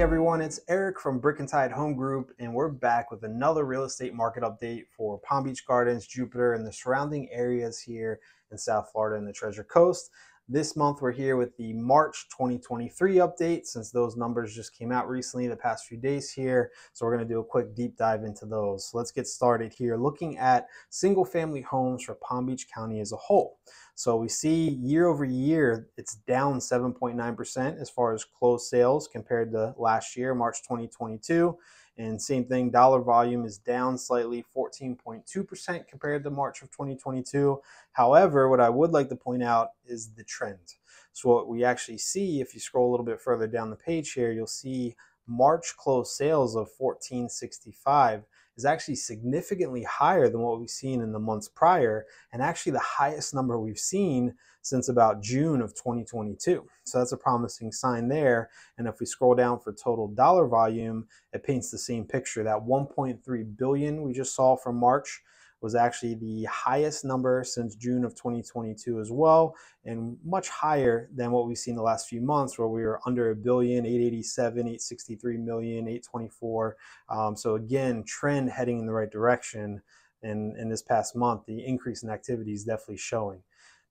Everyone, it's Eric from Brick and Tide Home Group, and we're back with another real estate market update for Palm Beach Gardens, Jupiter, and the surrounding areas here in South Florida and the Treasure Coast. This month, we're here with the March 2023 update since those numbers just came out recently, the past few days here. So, we're going to do a quick deep dive into those. So let's get started here looking at single family homes for Palm Beach County as a whole. So, we see year over year, it's down 7.9% as far as closed sales compared to last year, March 2022. And same thing, dollar volume is down slightly 14.2% compared to March of 2022. However, what I would like to point out is the trend. So what we actually see, if you scroll a little bit further down the page here, you'll see March closed sales of 1465 is actually significantly higher than what we've seen in the months prior, and actually the highest number we've seen since about June of 2022. So that's a promising sign there. And if we scroll down for total dollar volume, it paints the same picture. That 1.3 billion we just saw from March was actually the highest number since June of 2022 as well, and much higher than what we've seen the last few months, where we were under a billion, 887, 863 million, 824. Um, so again, trend heading in the right direction. And in this past month, the increase in activity is definitely showing.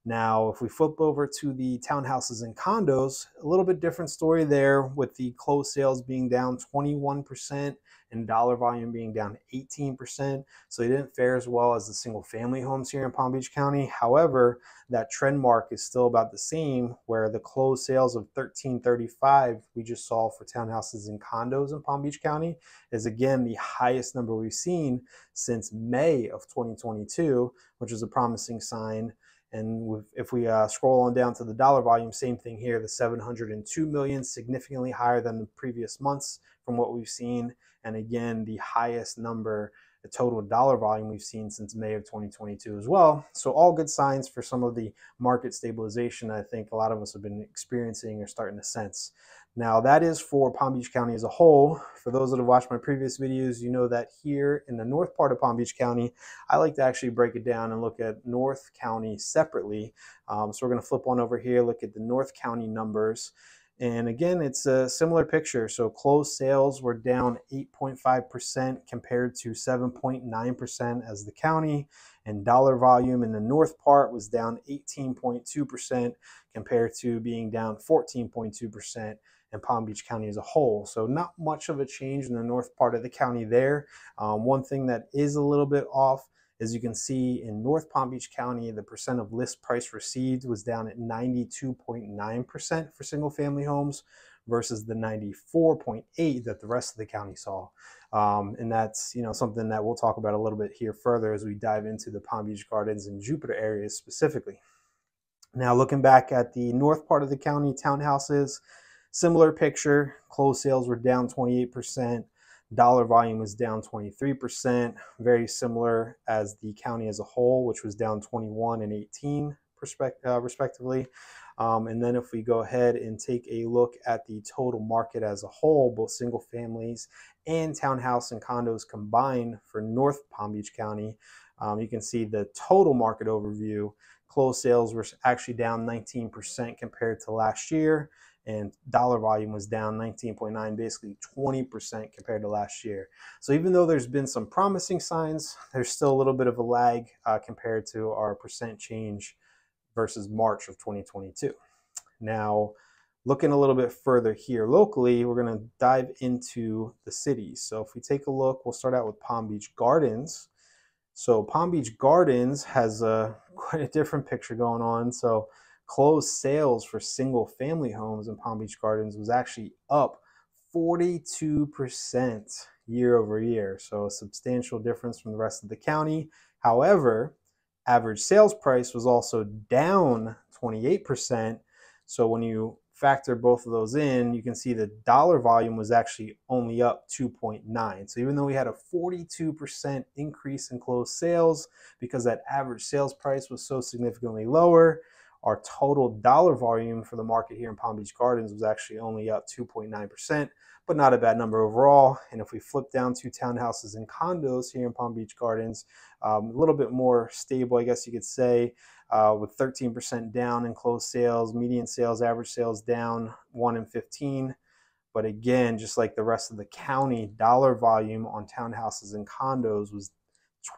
Now, if we flip over to the townhouses and condos, a little bit different story there with the closed sales being down 21% and dollar volume being down 18%. So they didn't fare as well as the single family homes here in Palm Beach County. However, that trend mark is still about the same where the closed sales of 1335 we just saw for townhouses and condos in Palm Beach County is again the highest number we've seen since May of 2022, which is a promising sign. And if we uh, scroll on down to the dollar volume, same thing here, the 702 million, significantly higher than the previous months from what we've seen. And again, the highest number, the total dollar volume we've seen since May of 2022 as well. So all good signs for some of the market stabilization I think a lot of us have been experiencing or starting to sense. Now that is for Palm Beach County as a whole. For those that have watched my previous videos, you know that here in the north part of Palm Beach County, I like to actually break it down and look at North County separately. Um, so we're gonna flip on over here, look at the North County numbers. And again, it's a similar picture. So closed sales were down 8.5% compared to 7.9% as the county. And dollar volume in the north part was down 18.2% compared to being down 14.2% in Palm Beach County as a whole. So not much of a change in the north part of the county there. Um, one thing that is a little bit off as you can see in North Palm Beach County, the percent of list price received was down at 92.9% for single family homes versus the 94.8 that the rest of the county saw. Um, and that's you know something that we'll talk about a little bit here further as we dive into the Palm Beach Gardens and Jupiter areas specifically. Now looking back at the north part of the county townhouses, Similar picture, closed sales were down 28%. Dollar volume was down 23%, very similar as the county as a whole, which was down 21 and 18 uh, respectively. Um, and then if we go ahead and take a look at the total market as a whole, both single families and townhouse and condos combined for North Palm Beach County, um, you can see the total market overview. Closed sales were actually down 19% compared to last year and dollar volume was down 19.9 basically 20% compared to last year. So even though there's been some promising signs there's still a little bit of a lag uh, compared to our percent change versus march of 2022 now looking a little bit further here locally we're going to dive into the cities. So if we take a look we'll start out with palm beach gardens. So palm beach gardens has a quite a different picture going on so closed sales for single family homes in Palm Beach Gardens was actually up 42% year over year. So a substantial difference from the rest of the county. However, average sales price was also down 28%. So when you factor both of those in, you can see the dollar volume was actually only up 2.9. So even though we had a 42% increase in closed sales because that average sales price was so significantly lower, our total dollar volume for the market here in Palm Beach Gardens was actually only up 2.9%, but not a bad number overall. And if we flip down to townhouses and condos here in Palm Beach Gardens, um, a little bit more stable, I guess you could say, uh, with 13% down in closed sales, median sales, average sales down 1 in 15. But again, just like the rest of the county, dollar volume on townhouses and condos was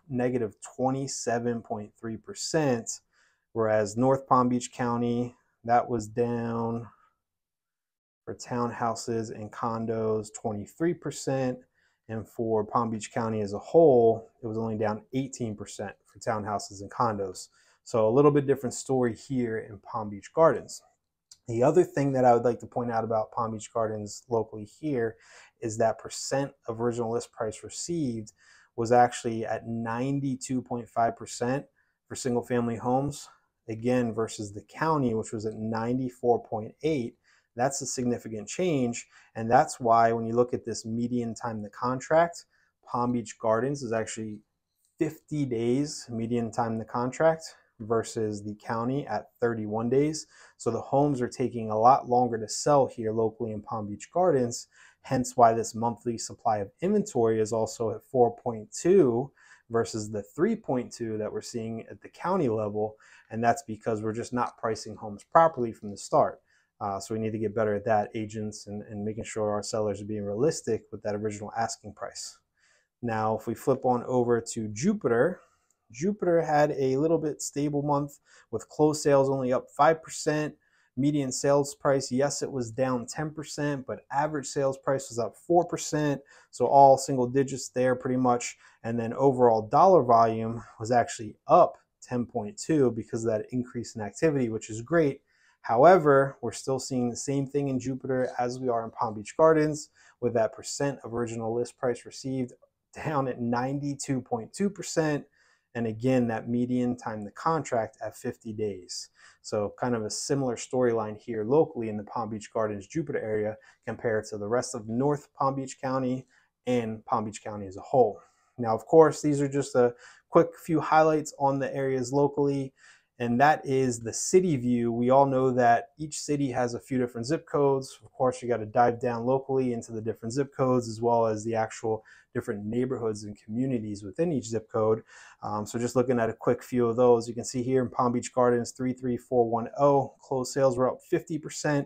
negative 27.3%, whereas North Palm Beach County, that was down for townhouses and condos 23%. And for Palm Beach County as a whole, it was only down 18% for townhouses and condos. So a little bit different story here in Palm Beach Gardens. The other thing that I would like to point out about Palm Beach Gardens locally here is that percent of original list price received was actually at 92.5% for single family homes again versus the county which was at 94.8 that's a significant change and that's why when you look at this median time to contract palm beach gardens is actually 50 days median time to contract versus the county at 31 days. So the homes are taking a lot longer to sell here locally in Palm Beach Gardens, hence why this monthly supply of inventory is also at 4.2 versus the 3.2 that we're seeing at the county level. And that's because we're just not pricing homes properly from the start. Uh, so we need to get better at that, agents, and, and making sure our sellers are being realistic with that original asking price. Now, if we flip on over to Jupiter, Jupiter had a little bit stable month with closed sales only up 5%. Median sales price, yes, it was down 10%, but average sales price was up 4%. So all single digits there pretty much. And then overall dollar volume was actually up 10.2 because of that increase in activity, which is great. However, we're still seeing the same thing in Jupiter as we are in Palm Beach Gardens with that percent of original list price received down at 92.2% and again, that median time the contract at 50 days. So kind of a similar storyline here locally in the Palm Beach Gardens, Jupiter area compared to the rest of North Palm Beach County and Palm Beach County as a whole. Now, of course, these are just a quick few highlights on the areas locally and that is the city view. We all know that each city has a few different zip codes. Of course, you got to dive down locally into the different zip codes as well as the actual different neighborhoods and communities within each zip code. Um, so just looking at a quick few of those, you can see here in Palm Beach Gardens 33410, closed sales were up 50%,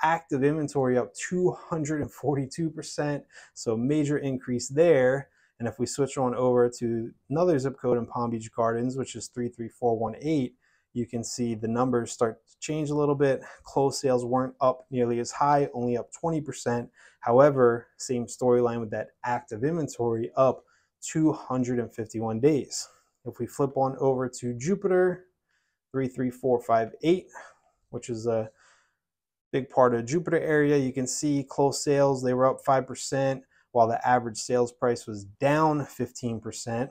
active inventory up 242%. So major increase there. And if we switch on over to another zip code in Palm Beach Gardens, which is 33418, you can see the numbers start to change a little bit. Closed sales weren't up nearly as high, only up 20%. However, same storyline with that active inventory up 251 days. If we flip on over to Jupiter, 33458, which is a big part of Jupiter area, you can see closed sales, they were up 5%, while the average sales price was down 15%.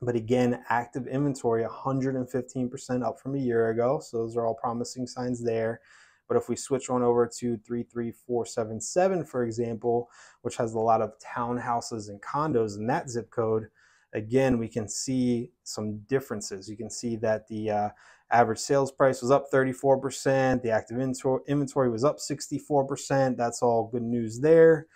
But again, active inventory 115% up from a year ago. So those are all promising signs there. But if we switch on over to 33477, for example, which has a lot of townhouses and condos in that zip code, again, we can see some differences. You can see that the uh, average sales price was up 34%, the active inventory was up 64%. That's all good news there.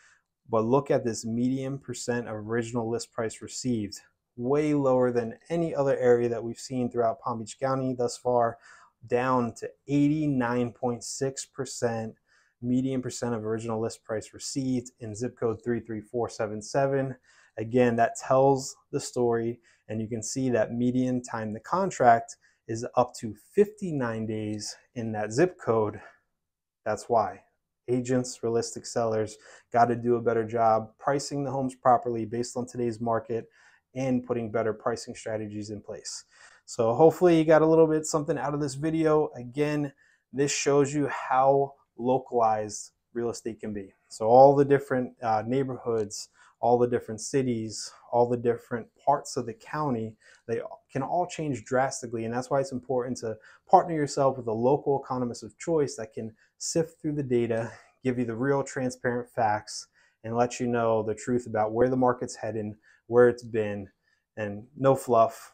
But look at this median percent of original list price received way lower than any other area that we've seen throughout Palm Beach County thus far, down to 89.6% median percent of original list price received in zip code 33477. Again, that tells the story, and you can see that median time the contract is up to 59 days in that zip code. That's why agents, realistic sellers got to do a better job pricing the homes properly based on today's market and putting better pricing strategies in place. So hopefully you got a little bit something out of this video. Again, this shows you how localized real estate can be. So all the different uh, neighborhoods, all the different cities, all the different parts of the county, they can all change drastically. And that's why it's important to partner yourself with a local economist of choice that can sift through the data, give you the real transparent facts, and let you know the truth about where the market's heading, where it's been, and no fluff,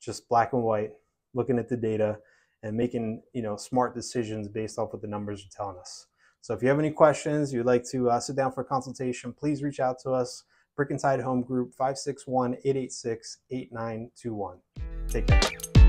just black and white, looking at the data and making you know smart decisions based off what the numbers are telling us. So if you have any questions, you'd like to uh, sit down for a consultation, please reach out to us. Brick and Tide Home Group 561 886 8921. Take care.